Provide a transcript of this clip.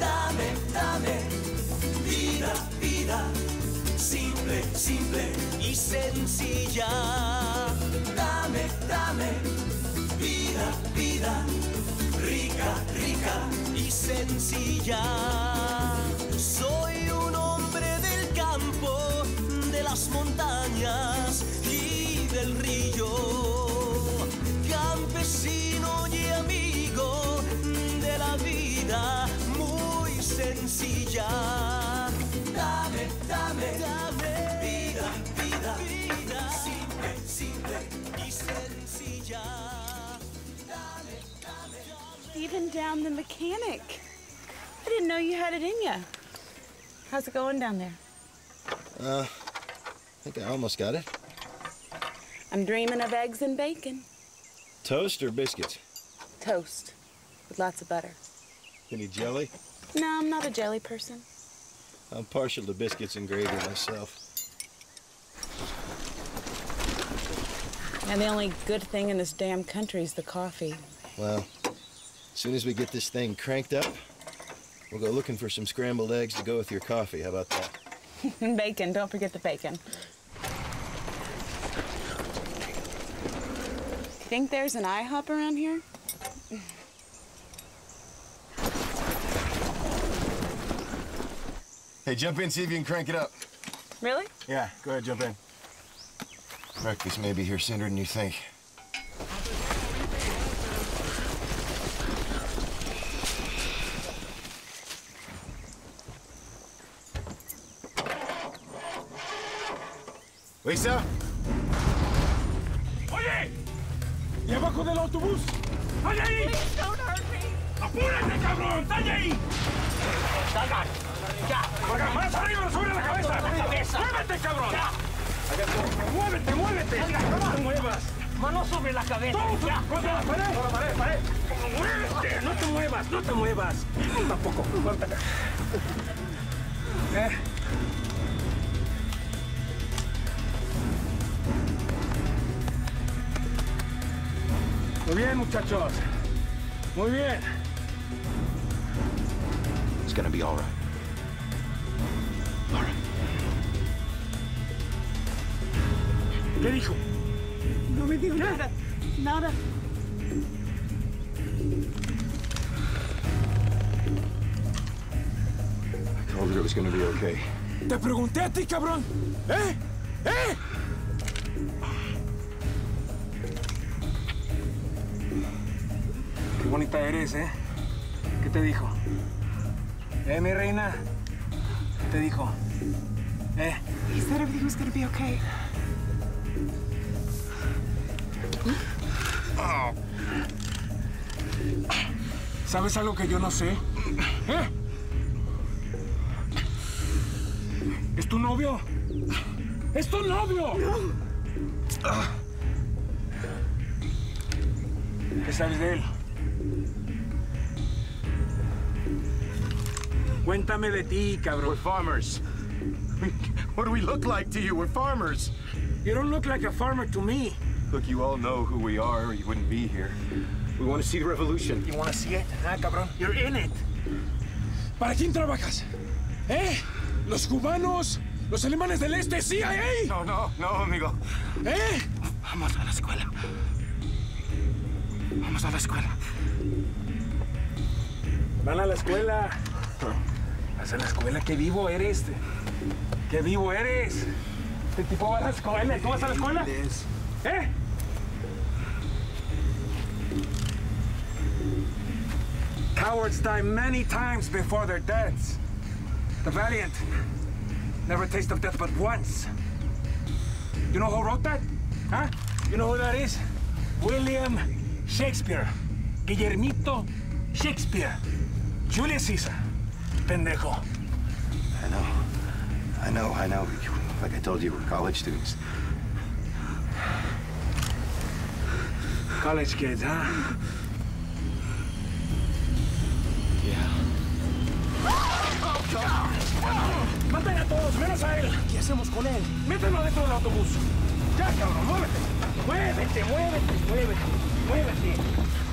Dame, dame, vida, vida, simple, simple y sencilla. Dame, dame, vida, vida, rica, rica y sencilla. Vida muy sencilla. Dame, dame, dame vida, vida, vida, simple, simple y sencilla. Dame, dame. Even down the mechanic. I didn't know you had it in you. How's it going down there? Uh, I think I almost got it. I'm dreaming of eggs and bacon. Toast or biscuits? Toast with lots of butter. Any jelly? No, I'm not a jelly person. I'm partial to biscuits and gravy myself. And the only good thing in this damn country is the coffee. Well, as soon as we get this thing cranked up, we'll go looking for some scrambled eggs to go with your coffee. How about that? and bacon, don't forget the bacon. Think there's an IHOP around here? Hey, jump in, see if you can crank it up. Really? Yeah, go ahead, jump in. Breakfast may be here sooner than you think. Lisa? ¡Oye! ¡Y abajo del autobús! ¡Ay ahí! ¡Apúrate, cabrón! ¡Sal ahí! ¡Salgan! ¡Ya! ¡Porque más arriba sobre la cabeza! ¡La cabeza! ¡Muévete, cabrón! ¡Ya! ¡Muévete, muévete! ¡No te muevas! Mano sobre la cabeza. ¡Tú! Ya. ¡Contra la pared! ¡Contra la pared, pared! ¡Muévete! ¡No te muevas! ¡No te muevas! Tampoco. ¿Eh? Muy bien, muchachos. Muy bien. It's gonna be all right. All right. ¿Qué dijo? No me dijo nada. Nada. I told her it was gonna be okay. Te pregunté a ti, cabrón. ¿Eh? ¿Eh? Qué bonita eres, ¿eh? ¿Qué te dijo? ¿Eh, mi reina? ¿Qué te dijo? ¿Eh? He said everything was gonna be okay. ¿Sabes algo que yo no sé? ¿Eh? ¿Es tu novio? ¡Es tu novio! ¿Qué sabes de él? Cuéntame de ti, We're cabrón. farmers. What do we look like to you? We're farmers. You don't look like a farmer to me. Look, you all know who we are, or you wouldn't be here. We want to see the revolution. You wanna see it? Ah, cabrón. You're in it. ¿Para quién trabajas? ¿Eh? ¿Los cubanos? ¿Los alemanes del este? ¿CIA? No, no, no, amigo. ¿Eh? Vamos a la escuela. Vamos a la escuela. Van a la escuela. Vas a la escuela. Qué vivo eres. Qué vivo eres. Este tipo va a la escuela. ¿Tú vas a la escuela? ¿Eh? Cowards die many times before their deaths. The valiant never taste of death but once. You know who wrote that? Huh? You know who that is? William Shakespeare. Guillermito Shakespeare. Julius Caesar. Pendejo. I know. I know, I know. Like I told you, we're college students. College kids, huh? Yeah. ¡Matan a todos! todos, menos a él. ¿Qué hacemos con él? Mételo dentro del autobús. Ya, cabrón, muévete. Muévete, muévete, muévete. Muévete.